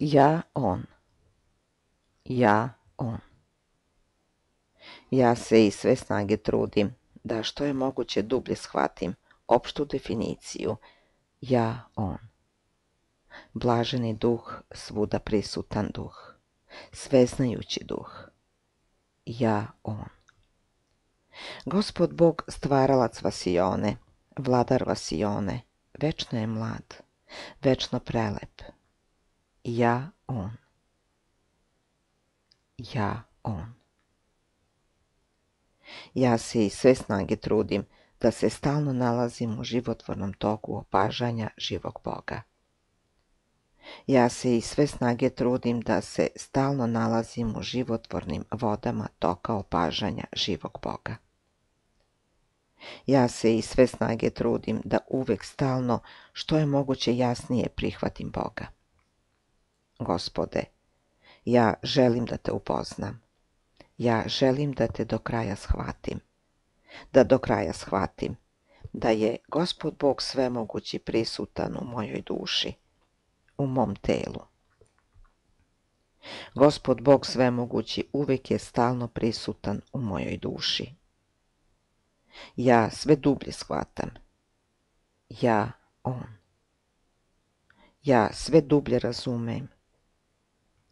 Ja, on. Ja, on. Ja se i sve snage trudim da što je moguće dublje shvatim opštu definiciju ja, on. Blaženi duh, svuda prisutan duh, sveznajući duh. Ja, on. Gospod Bog stvaralac vasione, vladar vasione, večno je mlad, večno prelep. Ja, on. Ja, on. Ja se i sve snage trudim da se stalno nalazim u životvornom toku opažanja živog Boga. Ja se i sve snage trudim da se stalno nalazim u životvornim vodama toka opažanja živog Boga. Ja se i sve snage trudim da uvek stalno što je moguće jasnije prihvatim Boga. Gospode, ja želim da te upoznam. Ja želim da te do kraja shvatim. Da do kraja shvatim da je Gospod Bog svemogući prisutan u mojoj duši, u mom telu. Gospod Bog svemogući uvijek je stalno prisutan u mojoj duši. Ja sve dublje shvatam. Ja, On. Ja sve dublje razumem.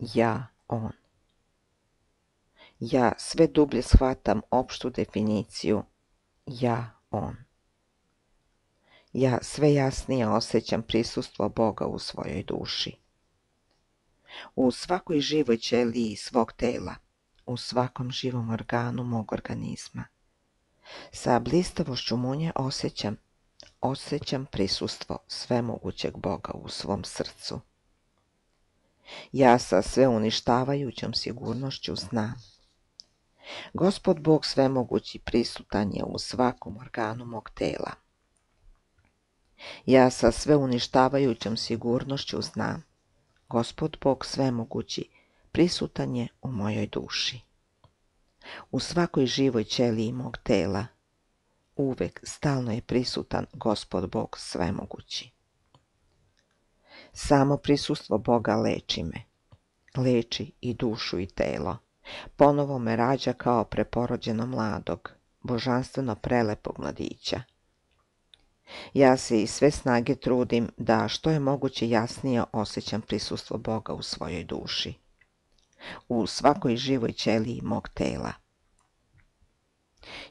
Ja, On. Ja sve dublje shvatam opštu definiciju ja, on. Ja sve jasnije osjećam prisustvo Boga u svojoj duši. U svakoj živoj ćeliji svog tela, u svakom živom organu mog organizma. Sa blistavošću munje osjećam, osjećam prisustvo svemogućeg Boga u svom srcu. Ja sa sve uništavajućom sigurnošću znam Gospod Bog svemogući prisutan je u svakom organu mog tela. Ja sa sve uništavajućom sigurnošću znam, Gospod Bog svemogući prisutan je u mojoj duši. U svakoj živoj ćeliji mog tela uvek stalno je prisutan Gospod Bog svemogući. Samo prisustvo Boga leči me, leči i dušu i telo. Ponovo me rađa kao preporođeno mladog, božanstveno prelepog mladića. Ja se i sve snage trudim da što je moguće jasnije osjećam prisustvo Boga u svojoj duši, u svakoj živoj ćeliji mog tela.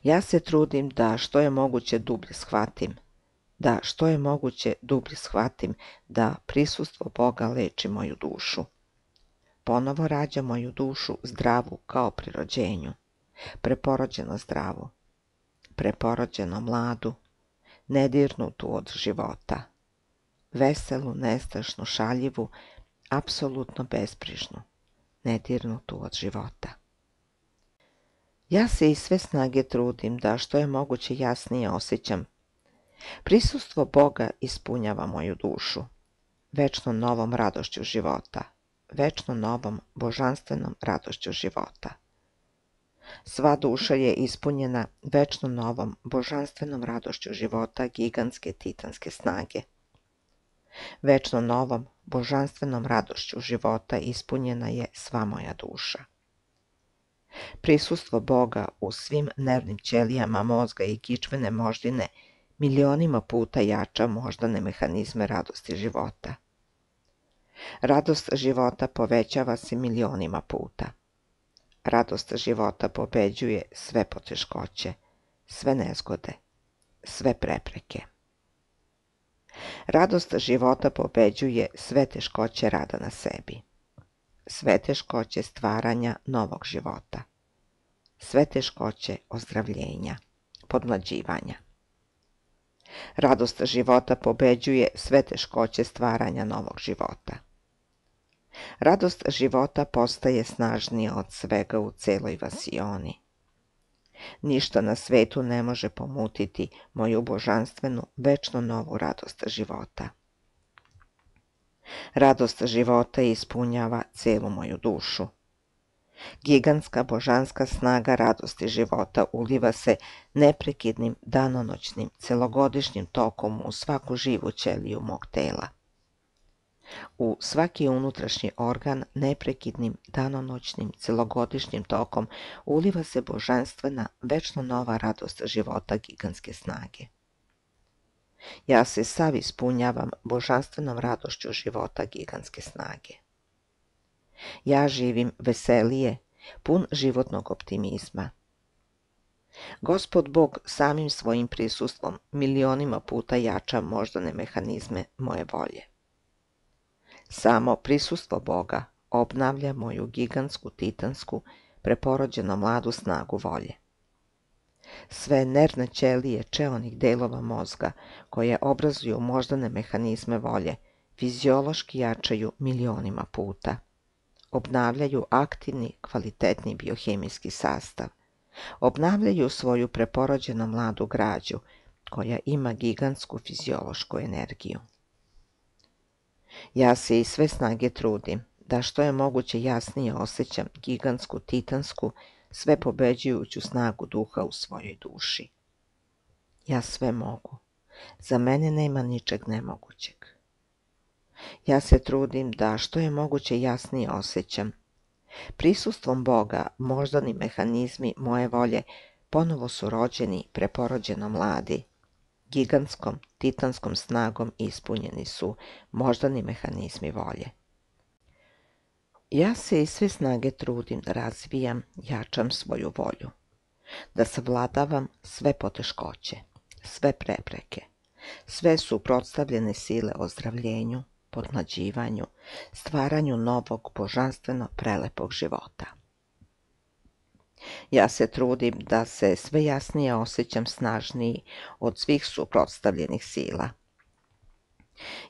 Ja se trudim da što je moguće dublje shvatim, da što je moguće dublje shvatim da prisustvo Boga leči moju dušu ponovo rađa moju dušu zdravu kao pri rođenju, preporođeno zdravu, preporođeno mladu, nedirnutu od života, veselu, nestašnu, šaljivu, apsolutno besprižnu, nedirnutu od života. Ja se i sve snage trudim da što je moguće jasnije osjećam. Prisustvo Boga ispunjava moju dušu, večno novom radošću života, večno novom božanstvenom radošću života. Sva duša je ispunjena večno novom božanstvenom radošću života gigantske titanske snage. Večno novom božanstvenom radošću života ispunjena je sva moja duša. Prisustvo Boga u svim nervnim ćelijama mozga i kičvene moždine milionima puta jača moždane mehanizme radosti života. Radost života povećava se milionima puta. Radost života pobeđuje sve poteškoće, sve nezgode, sve prepreke. Radost života pobeđuje sve teškoće rada na sebi. Sve teškoće stvaranja novog života. Sve teškoće ozdravljenja, podmlađivanja. Radost života pobeđuje sve teškoće stvaranja novog života. Radost života postaje snažnija od svega u celoj vasioni. Ništa na svetu ne može pomutiti moju božanstvenu, večno novu radost života. Radost života ispunjava celu moju dušu. Gigantska božanska snaga radosti života uliva se neprekidnim danonoćnim celogodišnjim tokom u svaku živu ćeliju mog tela. U svaki unutrašnji organ neprekidnim, danonoćnim, celogodišnjim tokom uliva se božanstvena, večno nova radost života gigantske snage. Ja se sav ispunjavam božanstvenom radošću života gigantske snage. Ja živim veselije, pun životnog optimizma. Gospod Bog samim svojim prisustvom milionima puta jača moždane mehanizme moje volje. Samo prisustvo Boga obnavlja moju gigantsku, titansku, preporođeno mladu snagu volje. Sve nervne ćelije čeonih delova mozga koje obrazuju moždane mehanizme volje fiziološki jačaju milionima puta. Obnavljaju aktivni, kvalitetni biohemijski sastav. Obnavljaju svoju preporođeno mladu građu koja ima gigantsku fiziološku energiju. Ja se i sve snage trudim da što je moguće jasnije osjećam gigantsku, titansku, sve pobeđujuću snagu duha u svojoj duši. Ja sve mogu. Za mene nema ničeg nemogućeg. Ja se trudim da što je moguće jasnije osjećam. Prisustvom Boga moždani mehanizmi moje volje ponovo su rođeni, preporođeno mladi, gigantskom, titanskom snagom ispunjeni su moždani mehanizmi volje. Ja se iz sve snage trudim da razvijam, jačam svoju volju, da savladavam sve poteškoće, sve prepreke, sve suprotstavljene sile ozdravljenju, podmlađivanju, stvaranju novog božanstveno prelepog života. Ja se trudim da se sve jasnije osjećam snažniji od svih suprotstavljenih sila.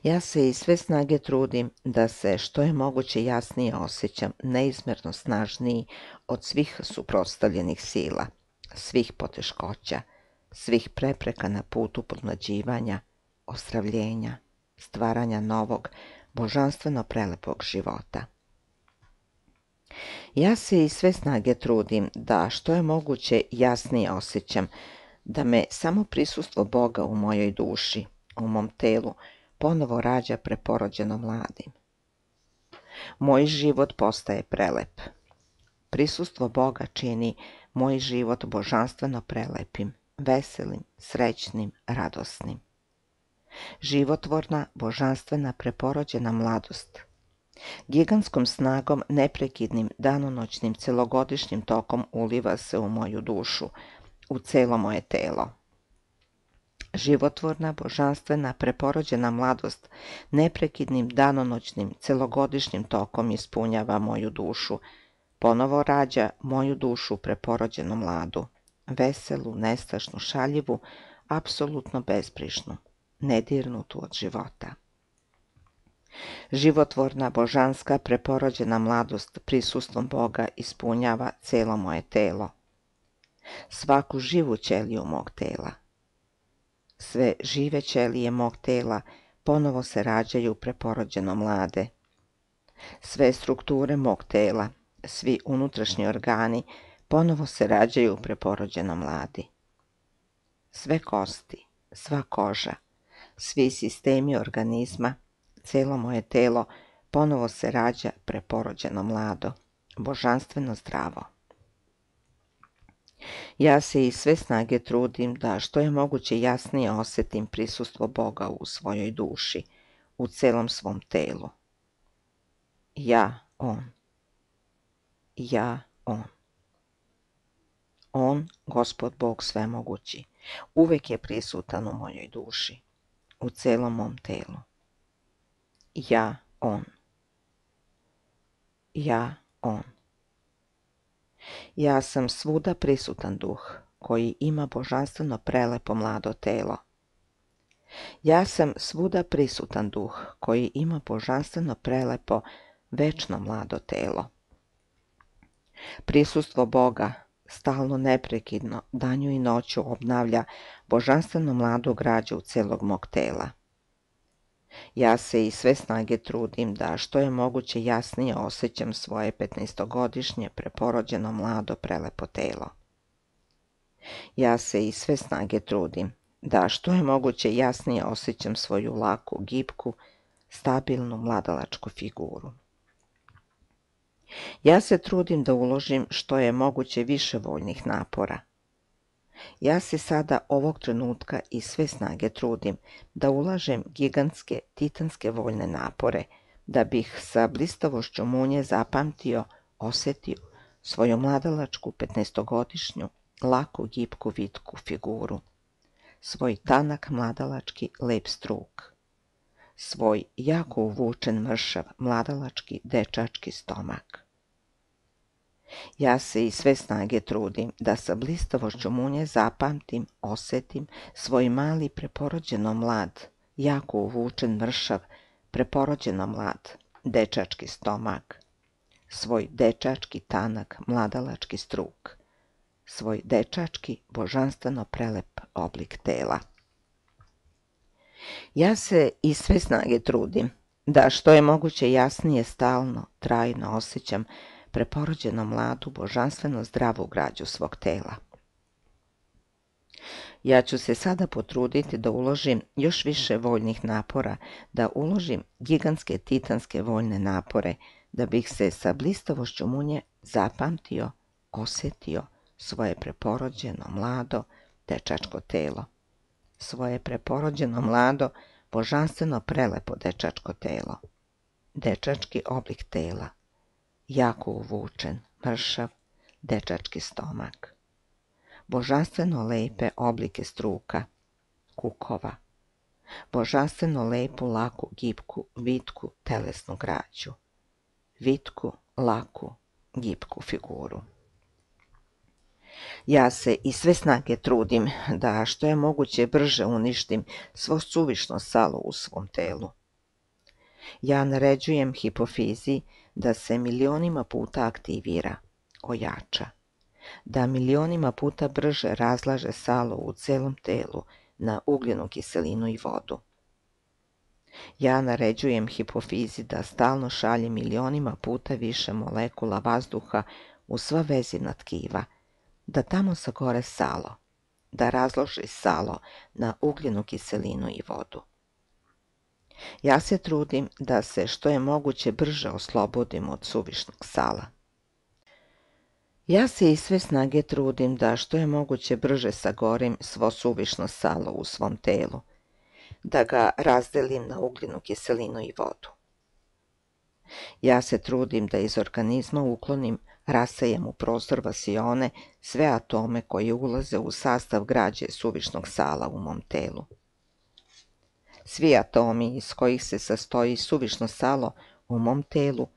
Ja se i sve snage trudim da se što je moguće jasnije osjećam neizmerno snažniji od svih suprotstavljenih sila, svih poteškoća, svih prepreka na putu podmlađivanja, ostravljenja, stvaranja novog, božanstveno prelepog života. Ja se i sve snage trudim da što je moguće jasnije osjećam da me samo prisustvo Boga u mojoj duši, u mom telu, ponovo rađa preporođeno mladim. Moj život postaje prelep. Prisustvo Boga čini moj život božanstveno prelepim, veselim, srećnim, radosnim. Životvorna, božanstvena, preporođena mladost – Gigantskom snagom, neprekidnim, danonoćnim, celogodišnjim tokom uliva se u moju dušu, u celo moje telo. Životvorna, božanstvena, preporođena mladost neprekidnim, danonoćnim, celogodišnjim tokom ispunjava moju dušu, ponovo rađa moju dušu preporođenu mladu, veselu, nestašnu, šaljivu, apsolutno bezbrišnu, nedirnutu od života. Životvorna, božanska, preporođena mladost prisustvom Boga ispunjava celo moje telo. Svaku živu ćeliju mog tela. Sve žive ćelije mog tela ponovo se rađaju preporođeno mlade. Sve strukture mog tela, svi unutrašnji organi ponovo se rađaju preporođeno mladi. Sve kosti, sva koža, svi sistemi organizma Celo moje telo ponovo se rađa preporođeno mlado, božanstveno zdravo. Ja se i sve snage trudim da što je moguće jasnije osjetim prisustvo Boga u svojoj duši, u celom svom telu. Ja, On. Ja, On. On, Gospod Bog svemogući, uvek je prisutan u mojoj duši, u celom mom telu ja, on. Ja, on. Ja sam svuda prisutan duh, koji ima božanstveno prelepo mlado telo. Ja sam svuda prisutan duh, koji ima božanstveno prelepo, večno mlado telo. Prisustvo Boga, stalno neprekidno, danju i noću obnavlja božanstveno mladu građu celog mog tela. Ja se i sve snage trudim da što je moguće jasnije osjećam svoje 15-godišnje preporođeno mlado prelepo telo. Ja se i sve snage trudim da što je moguće jasnije osjećam svoju laku, gibku, stabilnu mladalačku figuru. Ja se trudim da uložim što je moguće više voljnih napora. Ja se sada ovog trenutka i sve snage trudim da ulažem gigantske, titanske voljne napore, da bih sa blistavošću munje zapamtio, osjetio svoju mladalačku 15-godišnju, laku, gipku, vitku figuru, svoj tanak mladalački lep struk, svoj jako uvučen mršav mladalački dečački stomak. Ja se i sve snage trudim da sa blistavošću munje zapamtim, osjetim svoj mali preporođeno mlad, jako uvučen mršav, preporođeno mlad, dečački stomak, svoj dečački tanak mladalački struk, svoj dečački božanstveno prelep oblik tela. Ja se i sve snage trudim da što je moguće jasnije stalno, trajno osjećam preporođeno mladu, božanstveno zdravu građu svog tela. Ja ću se sada potruditi da uložim još više voljnih napora, da uložim gigantske titanske voljne napore, da bih se sa blistavošću munje zapamtio, osjetio svoje preporođeno mlado dečačko telo. Svoje preporođeno mlado, božanstveno prelepo dečačko telo. Dečački oblik tela, jako uvučen, mršav, dečački stomak. Božanstveno lepe oblike struka, kukova. Božanstveno lepu, laku, gipku, vitku, telesnu građu. Vitku, laku, gipku figuru. Ja se i sve snage trudim da što je moguće brže uništim svo suvišno salo u svom telu. Ja naređujem hipofizi da se milionima puta aktivira, ojača, da milionima puta brže razlaže salo u celom telu na ugljenu kiselinu i vodu. Ja naređujem hipofizi da stalno šalje milionima puta više molekula vazduha u sva vezivna tkiva, da tamo sagore salo, da razloži salo na ugljenu kiselinu i vodu. Ja se trudim da se što je moguće brže oslobodim od suvišnog sala. Ja se i sve snage trudim da što je moguće brže sagorim svo suvišno salo u svom telu, da ga razdelim na ugljenu kiselinu i vodu. Ja se trudim da iz organizma uklonim, rasajem u prostor vasione sve atome koji ulaze u sastav građe suvišnog sala u mom telu. Svi atomi iz kojih se sastoji suvišno salo u mom telu,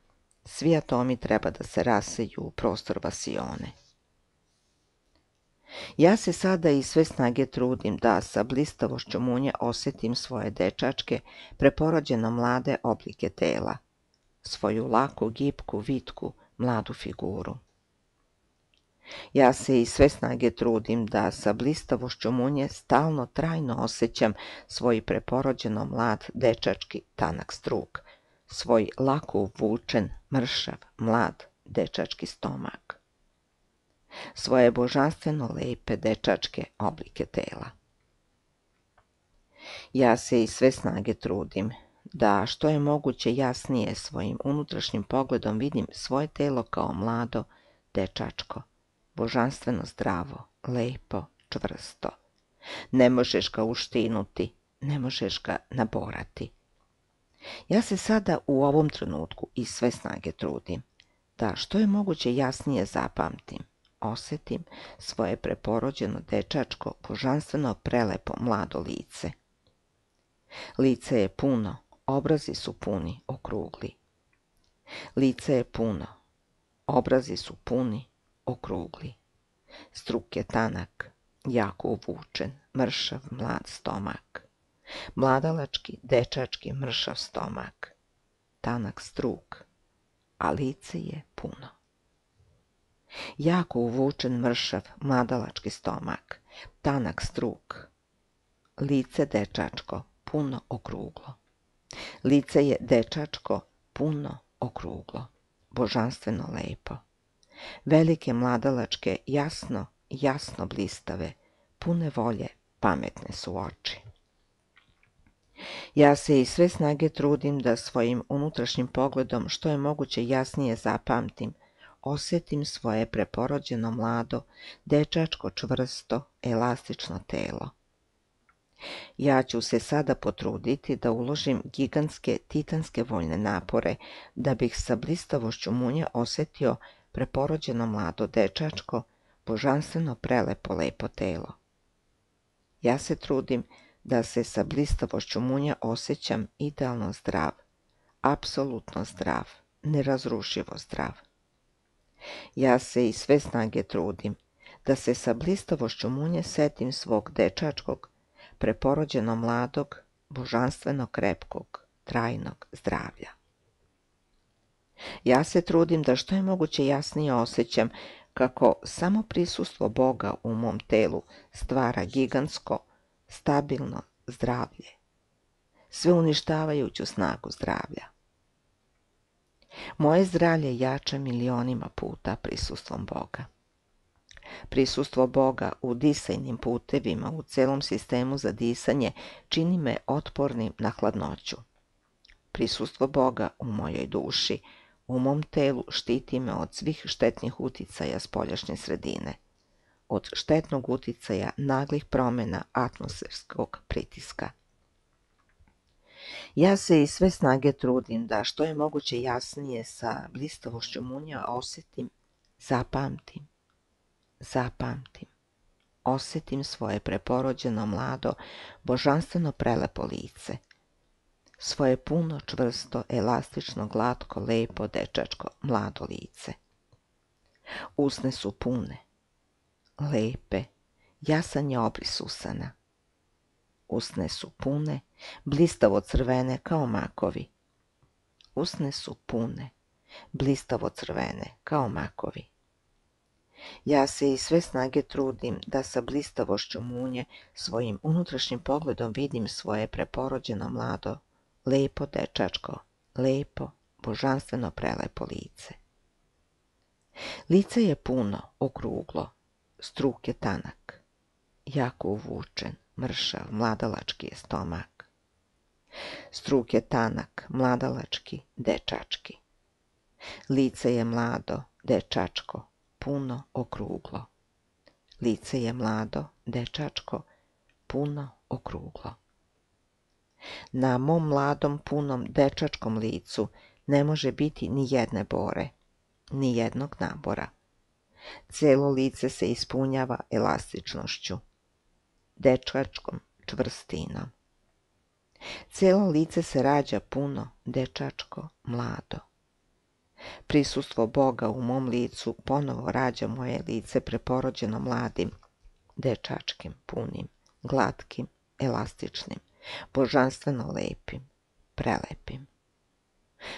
svi atomi treba da se raseju u prostor vasione. Ja se sada i sve snage trudim da sa blistavošću munje osjetim svoje dečačke, preporođeno mlade oblike tela, svoju laku, gipku, vitku, mladu figuru. Ja se i sve snage trudim da sa blistavošću munje stalno trajno osjećam svoj preporođeno mlad dečački tanak struk, svoj lako uvučen, mršav, mlad dečački stomak, svoje božanstveno lepe dečačke oblike tela. Ja se i sve snage trudim da što je moguće jasnije svojim unutrašnjim pogledom vidim svoje telo kao mlado dečačko, božanstveno zdravo, lepo, čvrsto. Ne možeš ga uštinuti, ne možeš ga naborati. Ja se sada u ovom trenutku i sve snage trudim da što je moguće jasnije zapamtim, osjetim svoje preporođeno dečačko, božanstveno prelepo mlado lice. Lice je puno, obrazi su puni, okrugli. Lice je puno, obrazi su puni, okrugli. Struk je tanak, jako uvučen, mršav, mlad stomak. Mladalački, dečački, mršav stomak. Tanak struk, a lice je puno. Jako uvučen, mršav, mladalački stomak. Tanak struk. Lice dečačko, puno okruglo. Lice je dečačko, puno okruglo. Božanstveno lepo. Velike mladalačke, jasno, jasno blistave, pune volje, pametne su oči. Ja se i sve snage trudim da svojim unutrašnjim pogledom što je moguće jasnije zapamtim, osjetim svoje preporođeno mlado, dečačko čvrsto, elastično telo. Ja ću se sada potruditi da uložim gigantske titanske voljne napore da bih sa blistavošću munje osjetio preporođeno mlado dečačko, božanstveno prelepo lepo telo. Ja se trudim da se sa blistavošću munja osjećam idealno zdrav, apsolutno zdrav, nerazrušivo zdrav. Ja se i sve snage trudim da se sa blistavošću munje setim svog dečačkog, preporođeno mladog, božanstveno krepkog, trajnog zdravlja. Ja se trudim da što je moguće jasnije osjećam kako samo prisustvo Boga u mom telu stvara gigantsko, stabilno zdravlje, sve uništavajuću snagu zdravlja. Moje zdravlje jača milionima puta prisustvom Boga. Prisustvo Boga u disajnim putevima u celom sistemu za disanje čini me otpornim na hladnoću. Prisustvo Boga u mojoj duši, u mom telu štiti me od svih štetnih uticaja spoljašnje sredine, od štetnog uticaja naglih promjena atmosferskog pritiska. Ja se i sve snage trudim da što je moguće jasnije sa blistavošću munja osjetim, zapamtim, zapamtim, osjetim svoje preporođeno mlado, božanstveno prelepo lice, svoje puno, čvrsto, elastično, glatko, lepo, dečačko, mlado lice. Usne su pune, lepe, jasan je obris usana. Usne su pune, blistavo crvene kao makovi. Usne su pune, blistavo crvene kao makovi. Ja se i sve snage trudim da sa blistavošću munje svojim unutrašnjim pogledom vidim svoje preporođeno mlado, lepo dečačko, lepo, božanstveno prelepo lice. Lice je puno, okruglo, struk je tanak, jako uvučen, mršav, mladalački je stomak. Struk je tanak, mladalački, dečački. Lice je mlado, dečačko, puno, okruglo. Lice je mlado, dečačko, puno, okruglo. Na mom mladom, punom, dečačkom licu ne može biti ni jedne bore, ni jednog nabora. Celo lice se ispunjava elastičnošću, dečačkom čvrstinom. Celo lice se rađa puno, dečačko, mlado. Prisustvo Boga u mom licu ponovo rađa moje lice preporođeno mladim, dečačkim, punim, glatkim, elastičnim, božanstveno lepim, prelepim.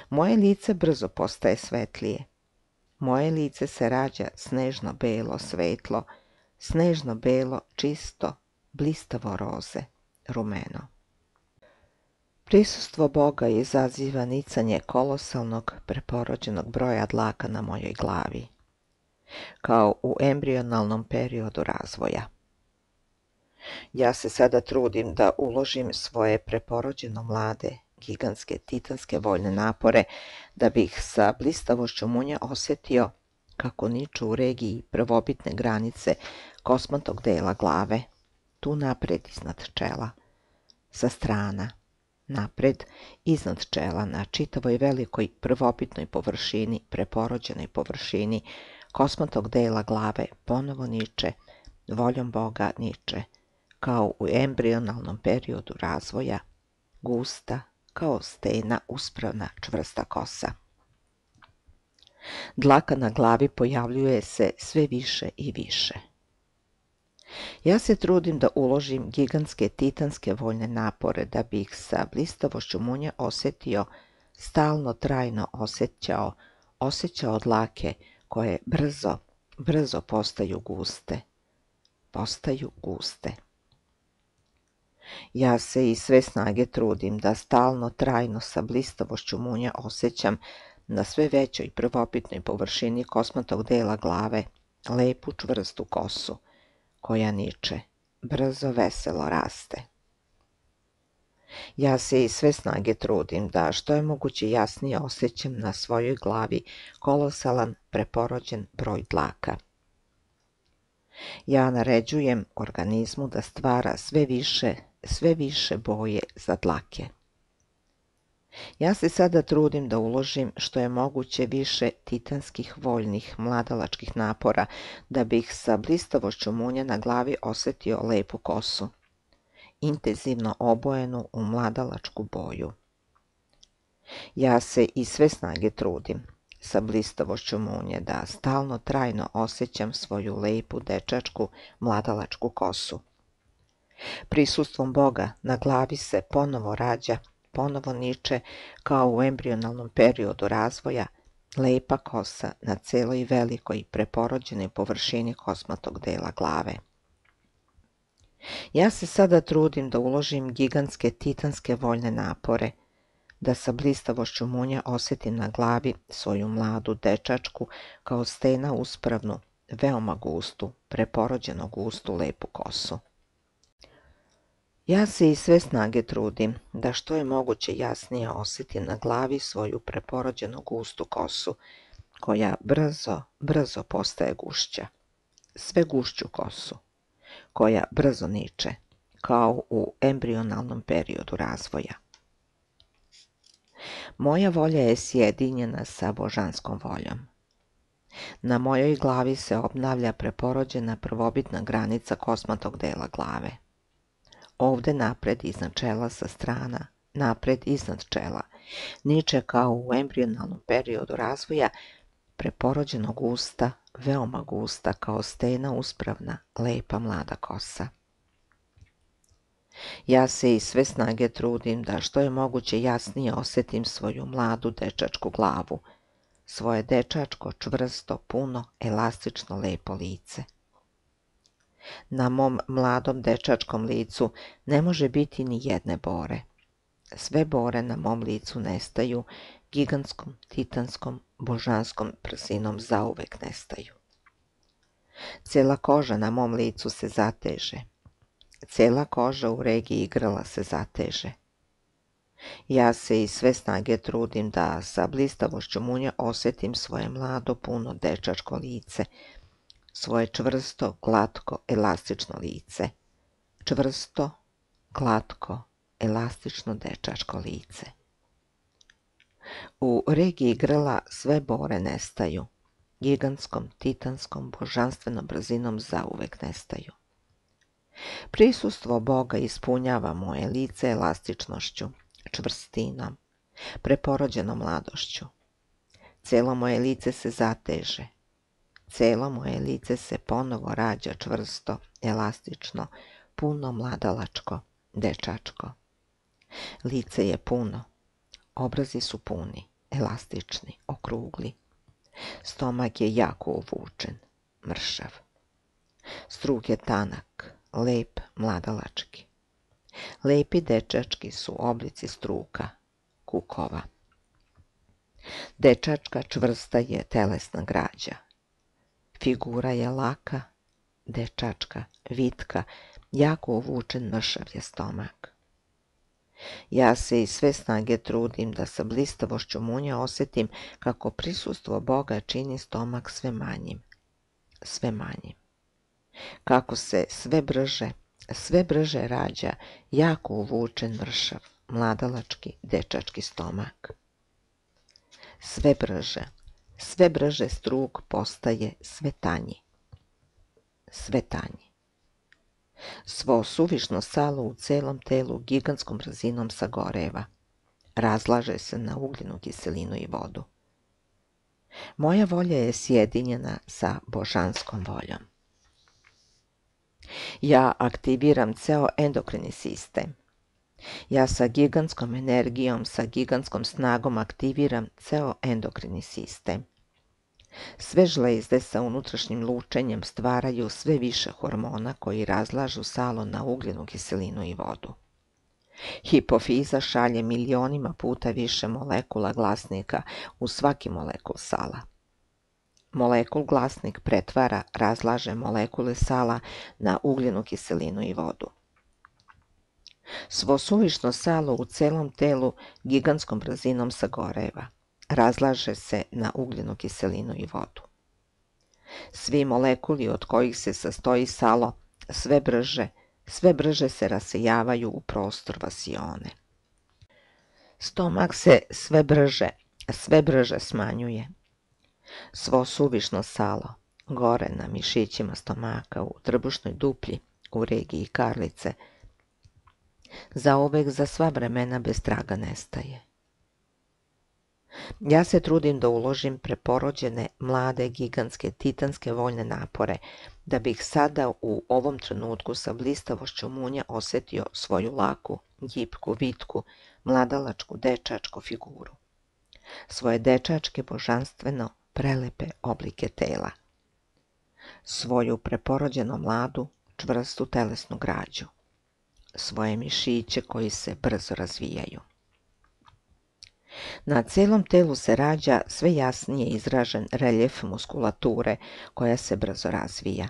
Moje lice brzo postaje svetlije. Moje lice se rađa snežno belo, svetlo, snežno belo, čisto, blistavo roze, rumeno. Prisustvo Boga izaziva nicanje kolosalnog preporođenog broja dlaka na mojoj glavi, kao u embrionalnom periodu razvoja. Ja se sada trudim da uložim svoje preporođeno mlade, gigantske, titanske voljne napore, da bih sa blistavošću munja osjetio kako niču u regiji prvobitne granice kosmatog dela glave, tu napred iznad čela, sa strana, napred iznad čela na čitavoj velikoj prvobitnoj površini, preporođenoj površini kosmatog dela glave. Ponovo niče, voljom Boga niče, kao u embrionalnom periodu razvoja, gusta, kao stena uspravna čvrsta kosa. Dlaka na glavi pojavljuje se sve više i više. Ja se trudim da uložim gigantske titanske voljne napore da bih sa blistavošću munje osjetio, stalno trajno osjećao, osjećao dlake koje brzo, brzo postaju guste. Postaju guste. Ja se i sve snage trudim da stalno trajno sa blistavošću munja osjećam na sve većoj prvopitnoj površini kosmatog dela glave lepu čvrstu kosu, koja niče, brzo veselo raste. Ja se i sve snage trudim da što je moguće jasnije osjećam na svojoj glavi kolosalan preporođen broj dlaka. Ja naređujem organizmu da stvara sve više, sve više boje za dlake. Ja se sada trudim da uložim što je moguće više titanskih voljnih mladalačkih napora da bih sa blistavošću munja na glavi osjetio lepu kosu, intenzivno obojenu u mladalačku boju. Ja se i sve snage trudim sa blistavošću munje da stalno trajno osjećam svoju lepu dečačku mladalačku kosu. Prisustvom Boga na glavi se ponovo rađa ponovo niče kao u embrionalnom periodu razvoja lepa kosa na celoj velikoj preporođenoj površini kosmatog dela glave. Ja se sada trudim da uložim gigantske titanske voljne napore, da sa blistavošću munja osjetim na glavi svoju mladu dečačku kao stena uspravnu, veoma gustu, preporođenu gustu lepu kosu. Ja se i sve snage trudim da što je moguće jasnije osjetim na glavi svoju preporođenu gustu kosu, koja brzo, brzo postaje gušća. Sve gušću kosu, koja brzo niče, kao u embrionalnom periodu razvoja. Moja volja je sjedinjena sa božanskom voljom. Na mojoj glavi se obnavlja preporođena prvobitna granica kosmatog dela glave ovde napred iznad čela sa strana, napred iznad čela, niče kao u embrionalnom periodu razvoja preporođenog usta, veoma gusta kao stena uspravna, lepa mlada kosa. Ja se i sve snage trudim da što je moguće jasnije osjetim svoju mladu dečačku glavu, svoje dečačko, čvrsto, puno, elastično, lepo lice. Na mom mladom dečačkom licu ne može biti ni jedne bore. Sve bore na mom licu nestaju, gigantskom, titanskom, božanskom prsinom zauvek nestaju. Cijela koža na mom licu se zateže. Cijela koža u regiji grla se zateže. Ja se i sve snage trudim da sa blistavošću munja osjetim svoje mlado, puno dečačko lice, svoje čvrsto, glatko, elastično lice. Čvrsto, glatko, elastično dečačko lice. U regiji grla sve bore nestaju. Gigantskom, titanskom, božanstvenom brzinom zauvek nestaju. Prisustvo Boga ispunjava moje lice elastičnošću, čvrstinom, preporođenom mladošću. Celo moje lice se zateže, Celo moje lice se ponovo rađa čvrsto, elastično, puno mladalačko, dečačko. Lice je puno, obrazi su puni, elastični, okrugli. Stomak je jako uvučen, mršav. Struk je tanak, lep, mladalački. Lepi dečački su oblici struka, kukova. Dečačka čvrsta je telesna građa, Figura je laka, dečačka, vitka, jako uvučen mršav je stomak. Ja se i sve snage trudim da sa blistavošću munja osjetim kako prisustvo Boga čini stomak sve manjim, sve manjim. Kako se sve brže, sve brže rađa jako uvučen mršav, mladalački, dečački stomak. Sve brže, sve brže struk postaje sve tanji. Sve tanji. Svo suvišno salo u celom telu gigantskom razinom sagoreva. Razlaže se na ugljenu kiselinu i vodu. Moja volja je sjedinjena sa božanskom voljom. Ja aktiviram ceo endokrini sistem – ja sa gigantskom energijom, sa gigantskom snagom aktiviram ceo endokrini sistem. Sve žlezde sa unutrašnjim lučenjem stvaraju sve više hormona koji razlažu salo na ugljenu kiselinu i vodu. Hipofiza šalje milionima puta više molekula glasnika u svaki molekul sala. Molekul glasnik pretvara, razlaže molekule sala na ugljenu kiselinu i vodu. Svo suvišno salo u celom telu gigantskom brzinom sagoreva. Razlaže se na ugljenu kiselinu i vodu. Svi molekuli od kojih se sastoji salo sve brže, sve brže se rasejavaju u prostor vasione. Stomak se sve brže, sve brže smanjuje. Svo suvišno salo, gore na mišićima stomaka u trbušnoj duplji, u regiji Karlice, zauvek za sva vremena bez traga nestaje. Ja se trudim da uložim preporođene, mlade, gigantske, titanske voljne napore, da bih sada u ovom trenutku sa blistavošću munja osetio svoju laku, gipku, vitku, mladalačku, dečačku figuru. Svoje dečačke, božanstveno, prelepe oblike tela. Svoju preporođeno mladu, čvrstu telesnu građu. Svoje mišiće koji se brzo razvijaju. Na celom telu se rađa sve jasnije izražen reljef muskulature koja se brzo razvija.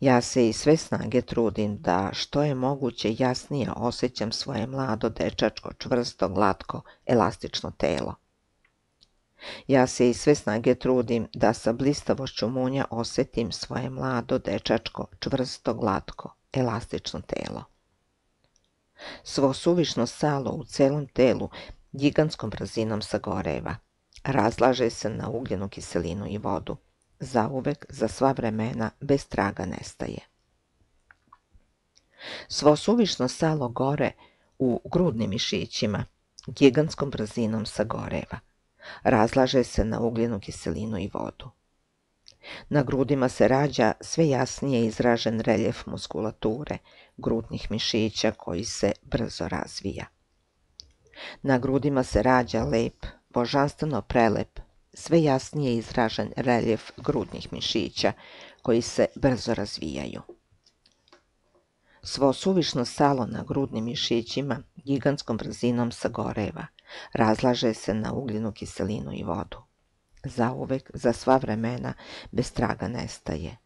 Ja se i sve snage trudim da što je moguće jasnije osjećam svoje mlado, dečačko, čvrsto, glatko, elastično telo. Ja se i sve snage trudim da sa blistavošću munja osjetim svoje mlado, dečačko, čvrsto, glatko, elastično telo. Svo suvišno salo u celom telu gigantskom brzinom sagoreva. Razlaže se na ugljenu kiselinu i vodu. Zauvek, za sva vremena, bez traga nestaje. Svo suvišno salo gore u grudnim mišićima, gigantskom brzinom sagoreva. Razlaže se na ugljenu kiselinu i vodu. Na grudima se rađa sve jasnije izražen reljef muskulature, grudnih mišića koji se brzo razvija. Na grudima se rađa lep, božanstveno prelep, sve jasnije izražen reljef grudnih mišića koji se brzo razvijaju. Svo suvišno salo na grudnim mišićima gigantskom brzinom sagoreva, razlaže se na ugljenu kiselinu i vodu. Zauvek, za sva vremena, bez traga nestaje.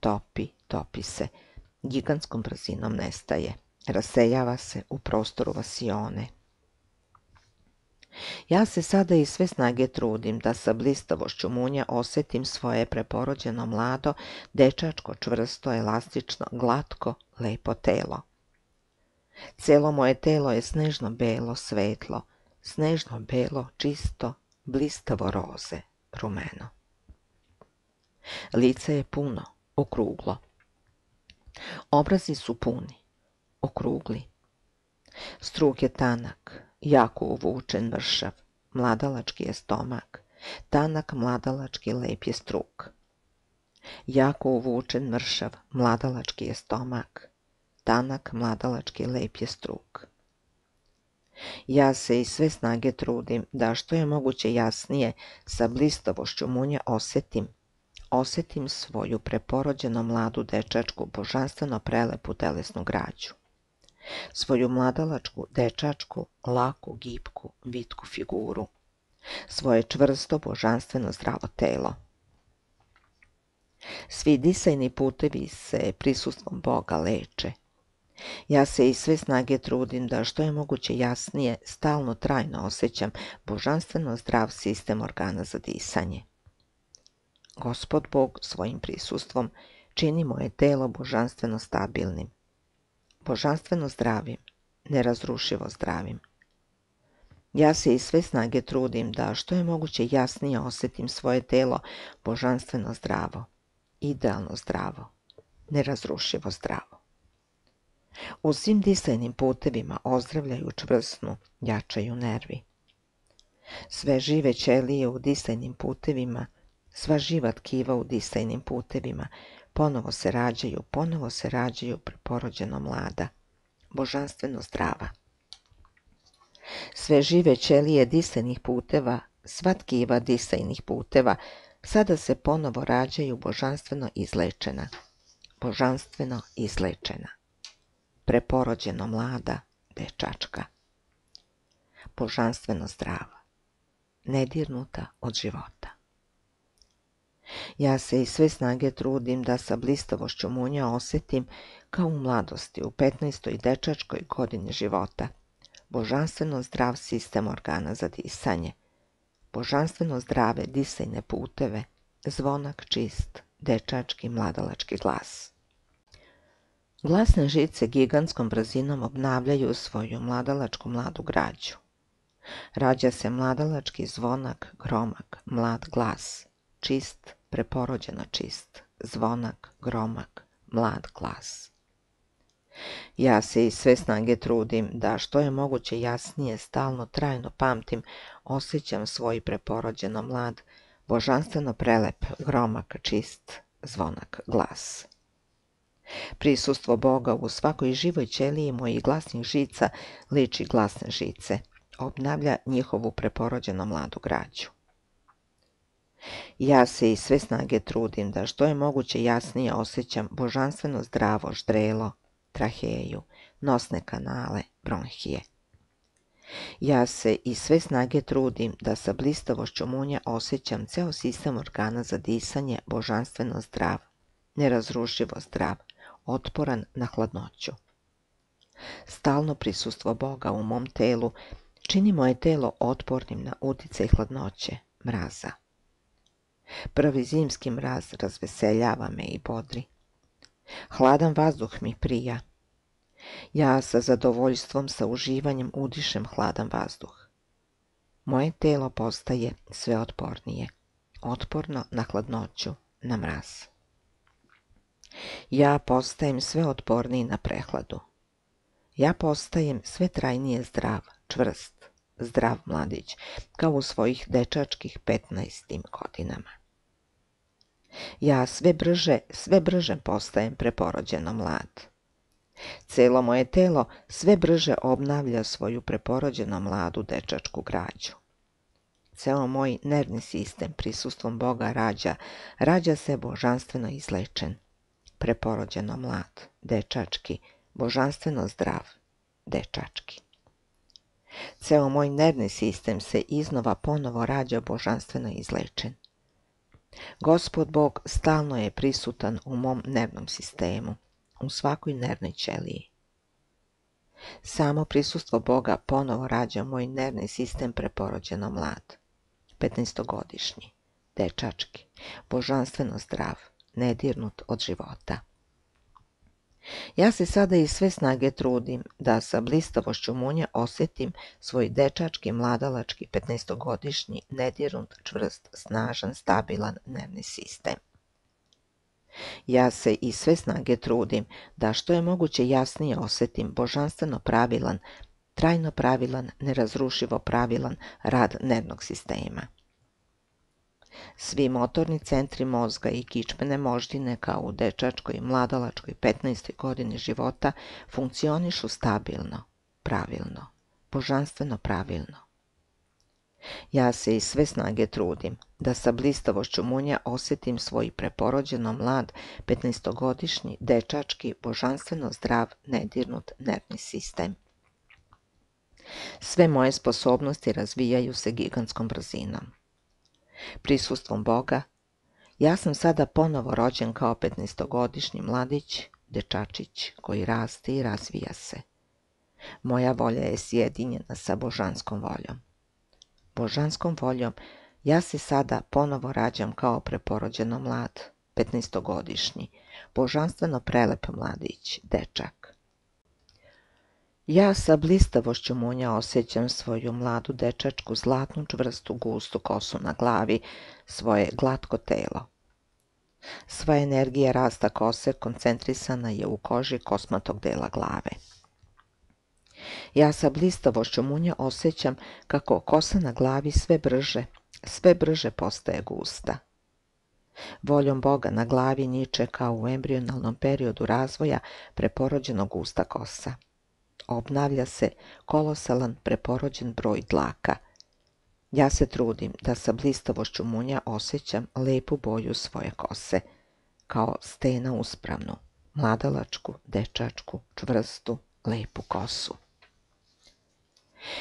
Topi, topi se, gigantskom brzinom nestaje. Rasejava se u prostoru vasione, ja se sada i sve snage trudim da sa blistavošću munja osetim svoje preporođeno mlado, dečačko, čvrsto, elastično, glatko, lepo telo. Celo moje telo je snežno belo, svetlo, snežno belo, čisto, blistavo roze, rumeno. Lice je puno, okruglo. Obrazi su puni, okrugli. Struk je tanak, jako uvučen mršav, mladalački je stomak, tanak mladalački lep je struk. Jako uvučen mršav, mladalački je stomak, tanak mladalački lep je struk. Ja se i sve snage trudim da što je moguće jasnije sa blistavošću munja osetim, osetim svoju preporođeno mladu dečačku božanstveno prelepu telesnu građu svoju mladalačku, dečačku, laku, gipku, vitku figuru, svoje čvrsto, božanstveno zdravo telo. Svi disajni putevi se prisustvom Boga leče. Ja se i sve snage trudim da što je moguće jasnije, stalno trajno osjećam božanstveno zdrav sistem organa za disanje. Gospod Bog svojim prisustvom čini moje telo božanstveno stabilnim, božanstveno zdravim, nerazrušivo zdravim. Ja se i sve snage trudim da što je moguće jasnije osjetim svoje telo božanstveno zdravo, idealno zdravo, nerazrušivo zdravo. U svim disajnim putevima ozdravljaju čvrsnu, jačaju nervi. Sve žive ćelije u disajnim putevima, sva živa tkiva u disajnim putevima Ponovo se rađaju, ponovo se rađaju preporođeno mlada, božanstveno zdrava. Sve žive ćelije disajnih puteva, sva tkiva disajnih puteva, sada se ponovo rađaju božanstveno izlečena, božanstveno izlečena. Preporođeno mlada, dečačka. Božanstveno zdrava, nedirnuta od života. Ja se i sve snage trudim da sa blistavošću munja osjetim kao u mladosti, u 15. dečačkoj godini života. Božanstveno zdrav sistem organa za disanje. Božanstveno zdrave disajne puteve, zvonak čist, dečački mladalački glas. Glasne žice gigantskom brzinom obnavljaju svoju mladalačku mladu građu. Rađa se mladalački zvonak, gromak, mlad glas, čist, preporođeno čist, zvonak, gromak, mlad glas. Ja se i sve snage trudim da što je moguće jasnije, stalno, trajno pamtim, osjećam svoj preporođeno mlad, božanstveno prelep, gromak, čist, zvonak, glas. Prisustvo Boga u svakoj živoj ćeliji mojih glasnih žica liči glasne žice, obnavlja njihovu preporođeno mladu građu. Ja se i sve snage trudim da što je moguće jasnije osjećam božanstveno zdravo ždrelo, traheju, nosne kanale, bronhije. Ja se i sve snage trudim da sa blistavošću munja osjećam ceo sistem organa za disanje božanstveno zdrav, nerazrušivo zdrav, otporan na hladnoću. Stalno prisustvo Boga u mom telu čini moje telo otpornim na utjecaj hladnoće, mraza. Prvi zimski mraz razveseljava me i bodri. Hladan vazduh mi prija. Ja sa zadovoljstvom, sa uživanjem udišem hladan vazduh. Moje telo postaje sve otpornije, otporno na hladnoću, na mraz. Ja postajem sve otporniji na prehladu. Ja postajem sve trajnije zdrav, čvrst, zdrav mladić, kao u svojih dečačkih petnaestim godinama. Ja sve brže, sve brže postajem preporođeno mlad. Celo moje telo sve brže obnavlja svoju preporođeno mladu dečačku građu. Ceo moj nervni sistem prisustvom Boga rađa, rađa se božanstveno izlečen, preporođeno mlad, dečački, božanstveno zdrav, dečački. Ceo moj nervni sistem se iznova ponovo rađa božanstveno izlečen. Gospod Bog stalno je prisutan u mom nervnom sistemu, u svakoj nervnoj ćeliji. Samo prisustvo Boga ponovo rađa moj nervni sistem preporođeno mlad, 15-godišnji, dečački, božanstveno zdrav, nedirnut od života. Ja se sada i sve snage trudim da sa blistavošću munja osjetim svoj dečački, mladalački, 15-godišnji, nedirnut, čvrst, snažan, stabilan nervni sistem. Ja se i sve snage trudim da što je moguće jasnije osjetim božanstveno pravilan, trajno pravilan, nerazrušivo pravilan rad nervnog sistema. Svi motorni centri mozga i kičmene moždine kao u dečačkoj i mladalačkoj 15. godini života funkcionišu stabilno, pravilno, božanstveno pravilno. Ja se i sve snage trudim da sa blistavošću munja osjetim svoj preporođeno mlad 15-godišnji, dečački, božanstveno zdrav, nedirnut nervni sistem. Sve moje sposobnosti razvijaju se gigantskom brzinom prisustvom Boga, ja sam sada ponovo rođen kao 15-godišnji mladić, dečačić koji raste i razvija se. Moja volja je sjedinjena sa božanskom voljom. Božanskom voljom ja se sada ponovo rađam kao preporođeno mlad, 15-godišnji, božanstveno prelep mladić, dečak. Ja sa blistavošću munja osjećam svoju mladu dečačku zlatnu čvrstu gustu kosu na glavi, svoje glatko telo. Sva energija rasta kose koncentrisana je u koži kosmatog dela glave. Ja sa blistavošću munja osjećam kako kosa na glavi sve brže, sve brže postaje gusta. Voljom Boga na glavi niče kao u embrionalnom periodu razvoja preporođenog gusta kosa obnavlja se kolosalan preporođen broj dlaka. Ja se trudim da sa blistavošću munja osjećam lepu boju svoje kose, kao stena uspravnu, mladalačku, dečačku, čvrstu, lepu kosu.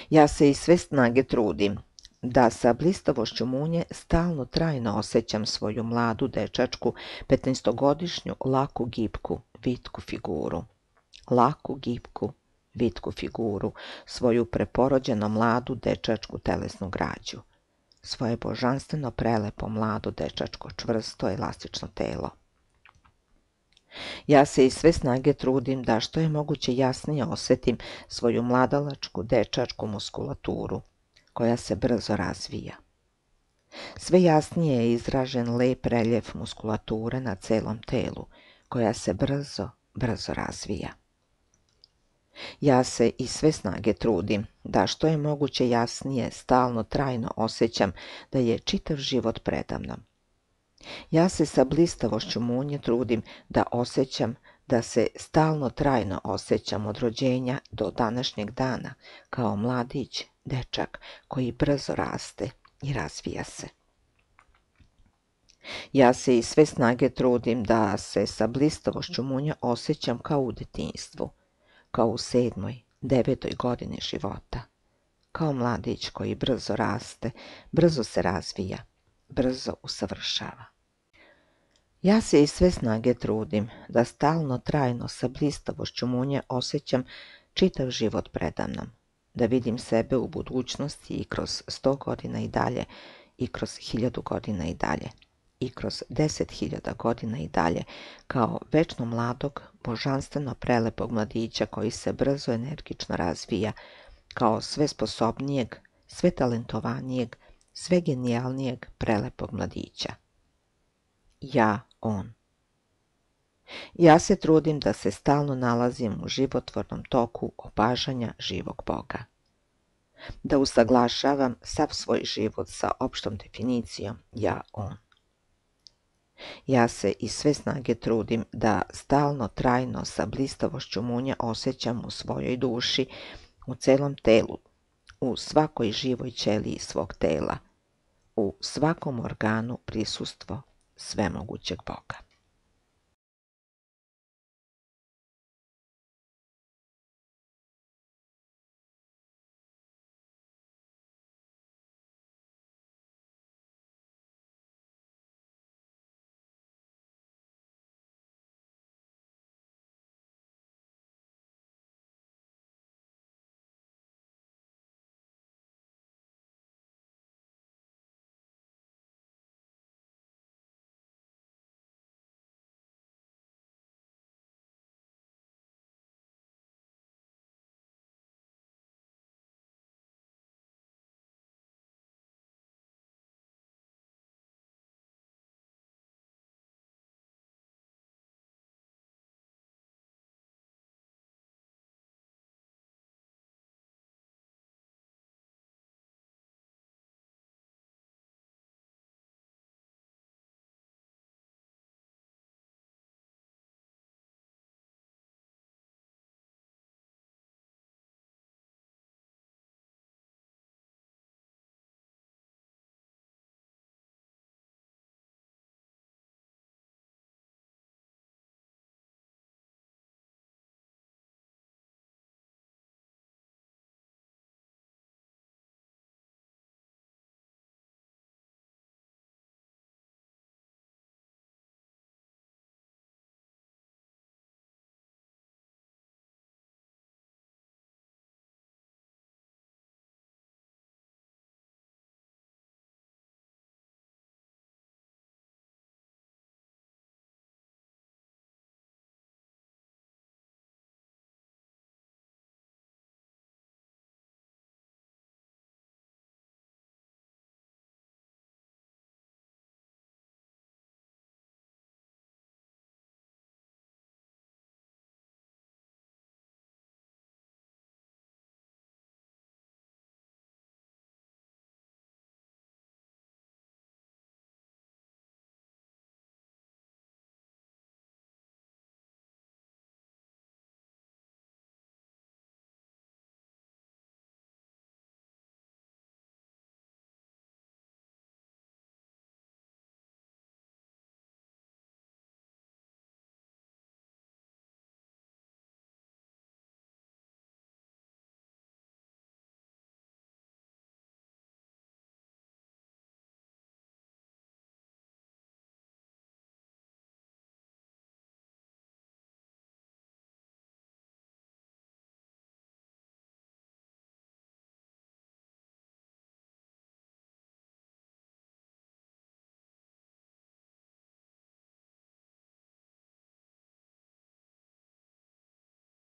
Ja se i sve snage trudim da sa blistavošću munje stalno trajno osjećam svoju mladu dečačku, 15-godišnju, laku, gipku, vitku figuru. Laku, gipku, vitku figuru, svoju preporođeno mladu dečačku telesnu građu, svoje božanstveno prelepo mlado dečačko čvrsto elastično telo. Ja se iz sve snage trudim da što je moguće jasnije osjetim svoju mladalačku dečačku muskulaturu, koja se brzo razvija. Sve jasnije je izražen lep reljef muskulature na celom telu, koja se brzo, brzo razvija. Ja se i sve snage trudim da što je moguće jasnije stalno trajno osjećam da je čitav život predamnom. Ja se sa blistavošću munje trudim da osjećam da se stalno trajno osjećam od rođenja do današnjeg dana kao mladić, dečak koji brzo raste i razvija se. Ja se i sve snage trudim da se sa blistavošću munja osjećam kao u detinstvu, kao u sedmoj, devetoj godini života, kao mladić koji brzo raste, brzo se razvija, brzo usavršava. Ja se i sve snage trudim da stalno trajno sa blistavošću munje osjećam čitav život predamnom, da vidim sebe u budućnosti i kroz sto godina i dalje i kroz hiljadu godina i dalje i kroz deset hiljada godina i dalje, kao večno mladog, božanstveno prelepog mladića koji se brzo energično razvija, kao sve sposobnijeg, sve talentovanijeg, sve genijalnijeg prelepog mladića. Ja, on. Ja se trudim da se stalno nalazim u životvornom toku opažanja živog Boga. Da usaglašavam sav svoj život sa opštom definicijom ja, on. Ja se i sve snage trudim da stalno trajno sa blistavošću munja osjećam u svojoj duši, u celom telu, u svakoj živoj ćeliji svog tela, u svakom organu prisustvo svemogućeg Boga.